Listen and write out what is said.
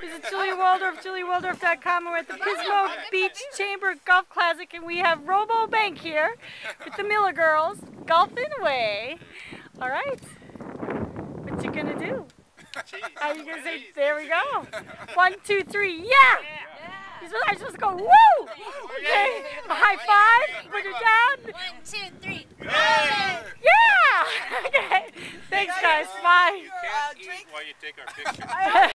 This is Julia Waldorf, juliawaldorf.com. We're at the Pismo Beach Chamber Golf Classic, and we have Rabobank here with the Miller girls golfing away. All right. What you gonna do? Are you gonna say, there we go. One, two, three, yeah! You're I'm supposed to go, woo! Okay, a high five, put it down. One, two, three. Yeah! Okay, thanks guys, bye.